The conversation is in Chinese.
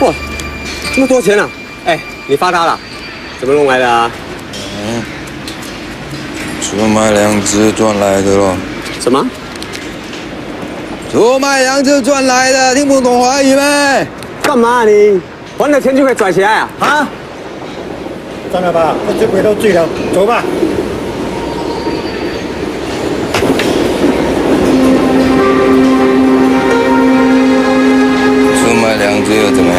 哇，这么多钱呢、啊？哎，你发达了？怎么弄来的啊？嗯，出卖良知赚来的喽。什么？出卖良知赚来的，听不懂华语没？干嘛、你？还了钱就可以拽钱啊？啊？算了吧，这回都醉了，走吧。出卖良知又怎么？